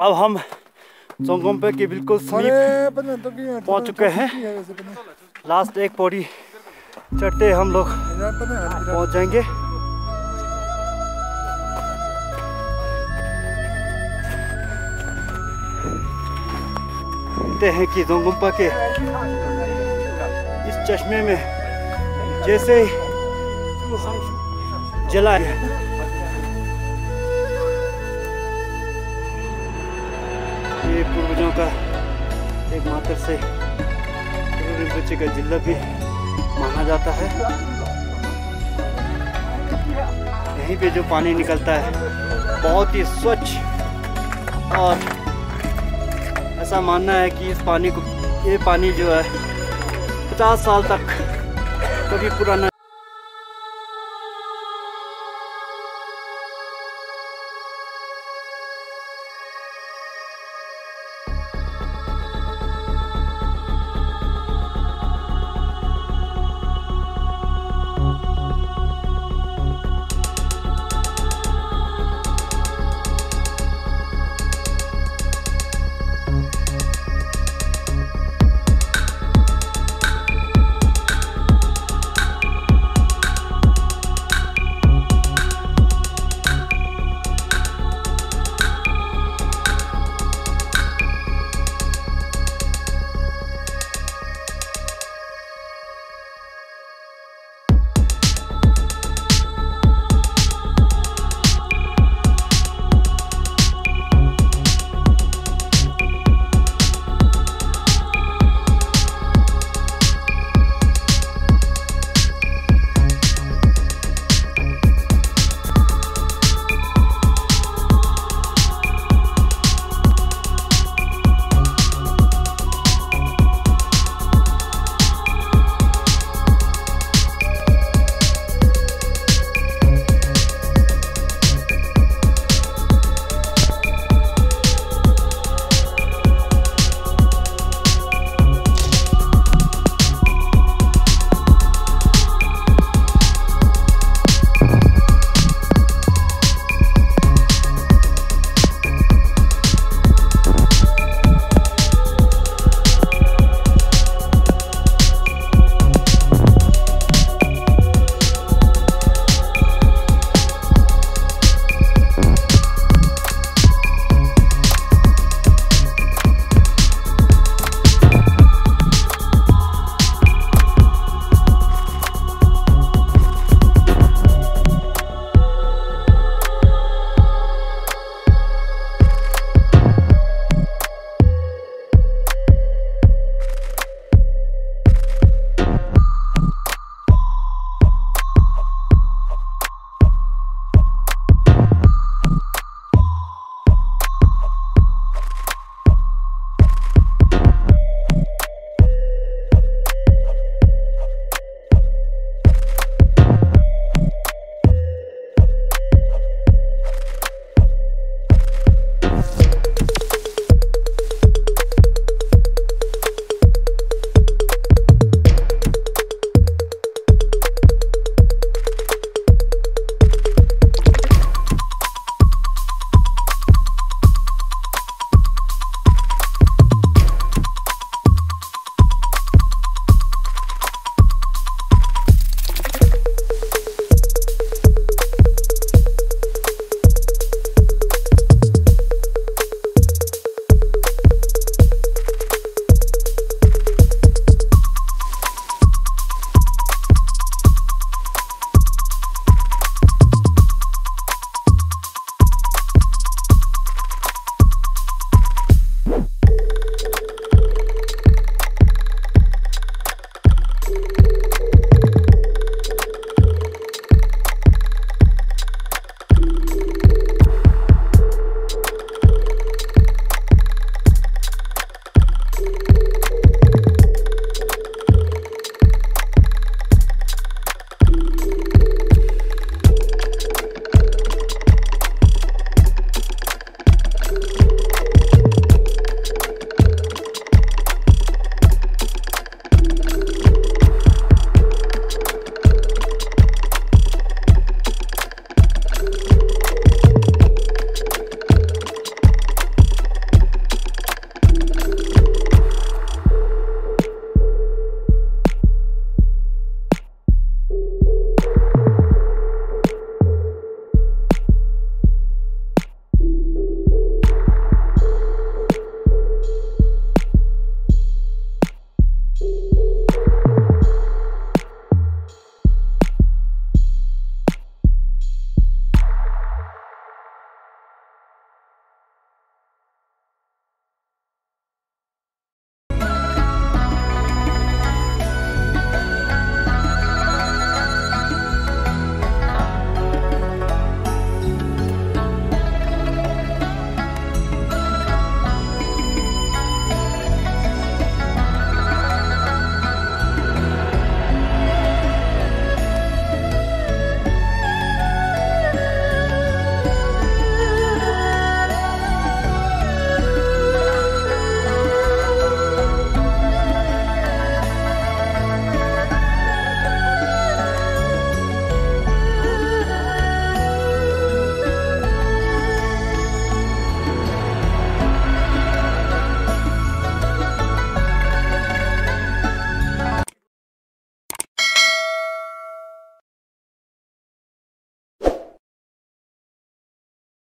अब हम जोंगोम्पे के बिल्कुल समीप पहुँच चुके हैं। लास्ट एक पौड़ी चढ़ते हम लोग पहुँच जाएँगे। देखते हैं कि जोंगुम्पा के इस चश्मे में जैसे जला है। ये पूर्वजों का एक मात्र से बच्चे का जिला भी माना जाता है। यहीं पे जो पानी निकलता है, बहुत ही स्वच्छ और ऐसा मानना है कि इस पानी को, ये पानी जो है, पचास साल तक कभी पुराना